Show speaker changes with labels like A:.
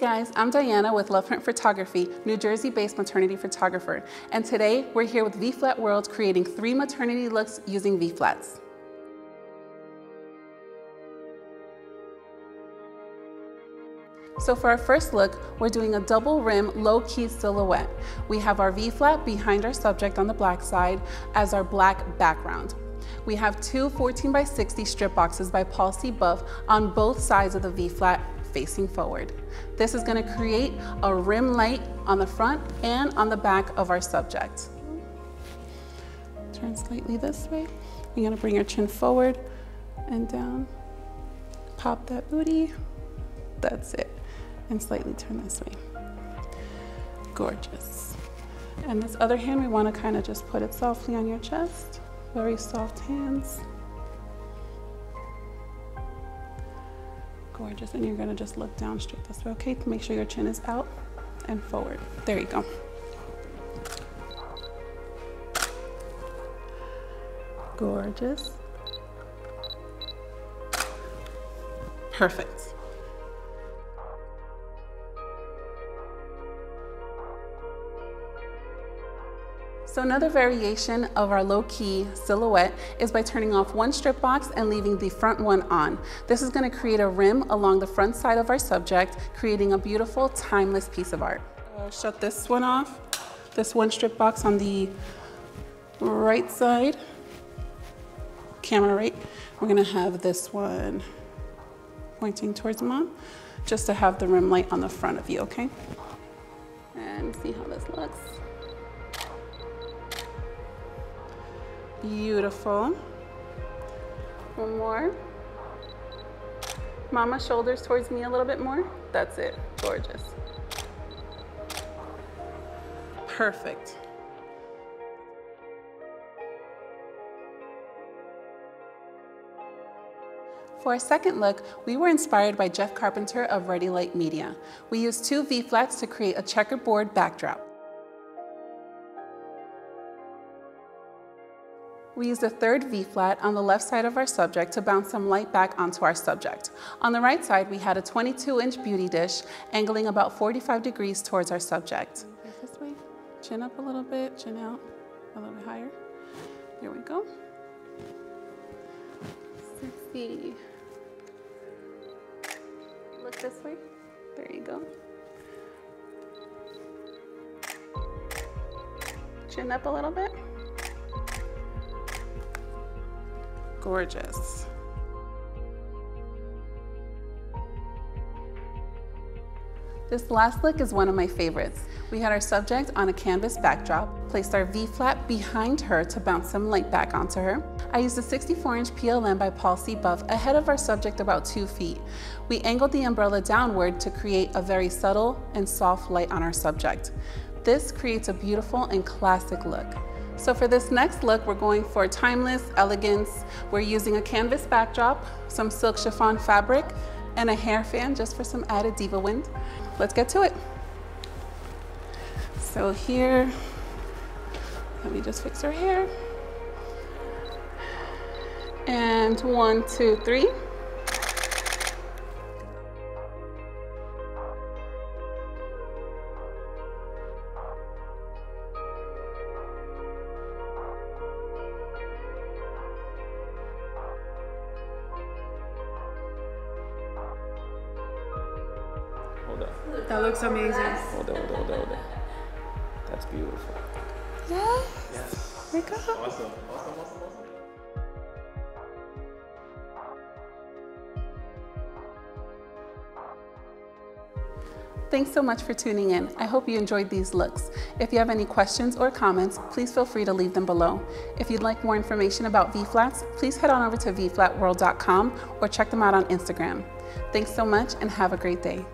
A: Guys, I'm Diana with Love Print Photography, New Jersey-based maternity photographer. And today we're here with V-Flat World creating three maternity looks using V-Flats. So for our first look, we're doing a double rim low-key silhouette. We have our V-flat behind our subject on the black side as our black background. We have two 14 by 60 strip boxes by Paul C. Buff on both sides of the V-flat facing forward. This is gonna create a rim light on the front and on the back of our subject. Turn slightly this way. You're gonna bring your chin forward and down. Pop that booty. That's it and slightly turn this way. Gorgeous. And this other hand, we wanna kind of just put it softly on your chest. Very soft hands. Gorgeous, and you're gonna just look down straight this way, okay? Make sure your chin is out and forward. There you go. Gorgeous. Perfect. So another variation of our low-key silhouette is by turning off one strip box and leaving the front one on. This is gonna create a rim along the front side of our subject, creating a beautiful, timeless piece of art. Uh, shut this one off. This one strip box on the right side, camera right. We're gonna have this one pointing towards mom, just to have the rim light on the front of you, okay? And see how this looks. Beautiful. One more. Mama, shoulders towards me a little bit more. That's it. Gorgeous. Perfect. For our second look, we were inspired by Jeff Carpenter of Ready Light Media. We used two V-flats to create a checkerboard backdrop. We used a third V-flat on the left side of our subject to bounce some light back onto our subject. On the right side, we had a 22-inch beauty dish angling about 45 degrees towards our subject. This way, chin up a little bit, chin out, a little bit higher. There we go. See. Look this way. There you go. Chin up a little bit. Gorgeous. This last look is one of my favorites. We had our subject on a canvas backdrop, placed our V-flat behind her to bounce some light back onto her. I used a 64-inch PLM by Paul C. Buff ahead of our subject about two feet. We angled the umbrella downward to create a very subtle and soft light on our subject. This creates a beautiful and classic look. So for this next look, we're going for timeless elegance. We're using a canvas backdrop, some silk chiffon fabric, and a hair fan just for some added diva wind. Let's get to it. So here, let me just fix her hair. And one, two, three.
B: That looks amazing.
C: Hold up, hold up, hold up, hold up. That's beautiful.
A: Yes.
C: Yes.
A: There we go.
C: Awesome, awesome, awesome, awesome.
A: Thanks so much for tuning in. I hope you enjoyed these looks. If you have any questions or comments, please feel free to leave them below. If you'd like more information about V-Flats, please head on over to vflatworld.com or check them out on Instagram. Thanks so much and have a great day.